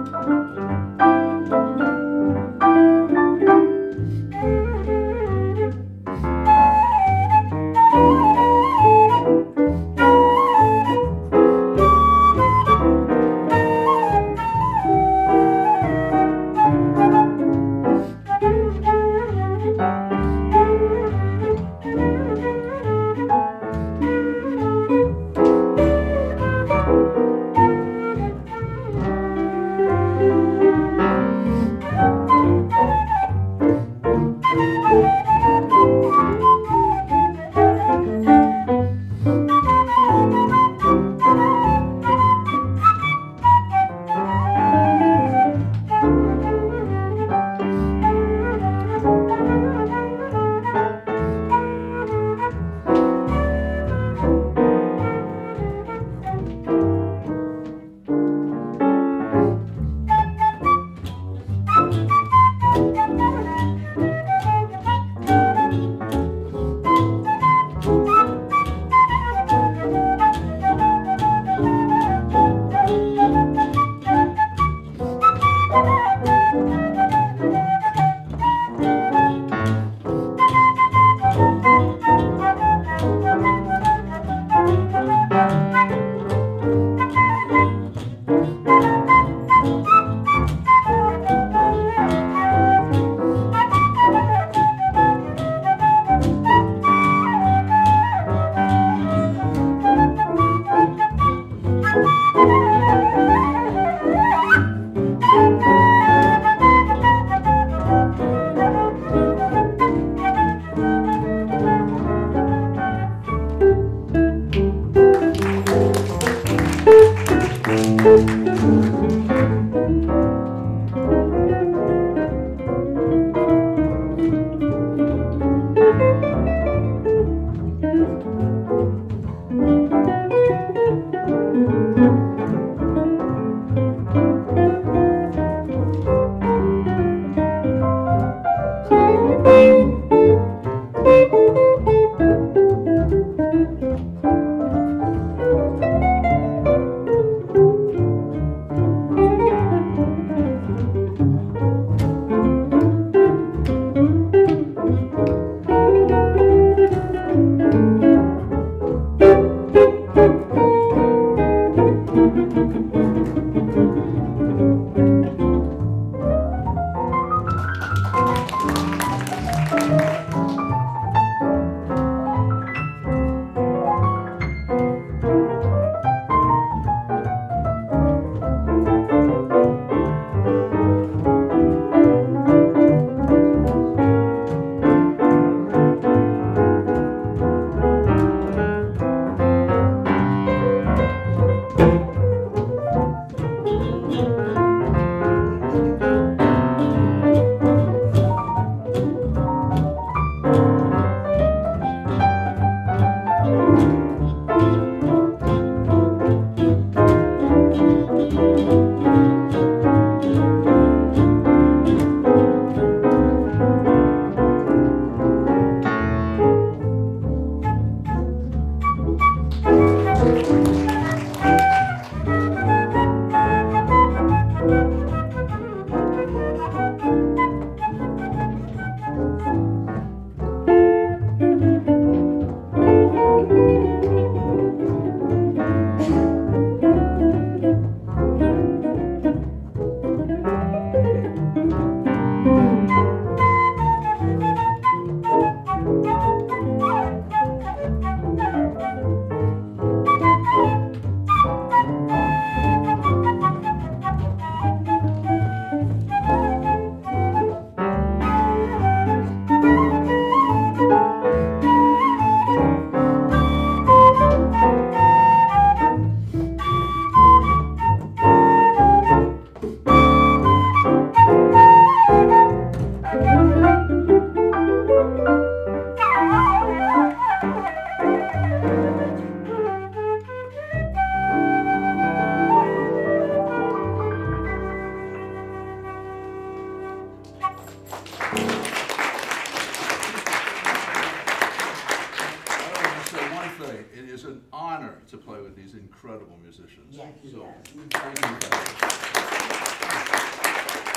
It is an honor to play with these incredible musicians. Yes, so, yes. thank you.